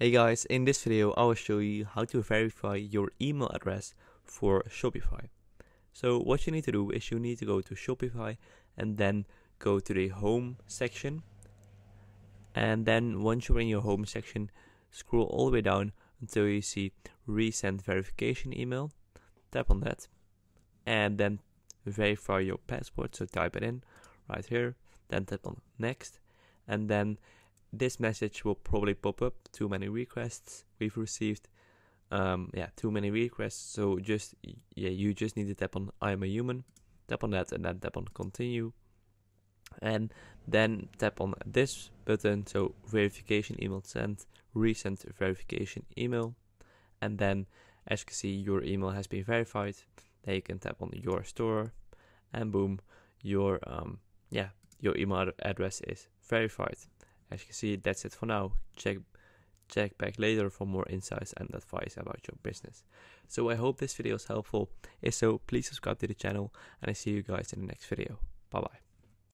Hey guys, in this video I will show you how to verify your email address for Shopify. So what you need to do is you need to go to Shopify and then go to the home section. And then once you're in your home section, scroll all the way down until you see resend verification email. Tap on that and then verify your password. So type it in right here, then tap on next and then this message will probably pop up too many requests we've received. Um, yeah too many requests so just yeah you just need to tap on i am a human tap on that and then tap on continue. And then tap on this button so verification email sent resend verification email. And then as you can see your email has been verified. Then you can tap on your store and boom your um yeah your email address is verified as you can see, that's it for now. Check check back later for more insights and advice about your business. So I hope this video is helpful. If so, please subscribe to the channel and I see you guys in the next video. Bye bye.